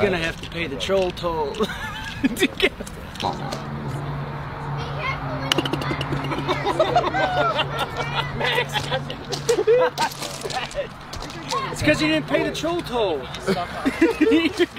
You're gonna have to pay the troll toll. to get- it's because you didn't pay the troll toll.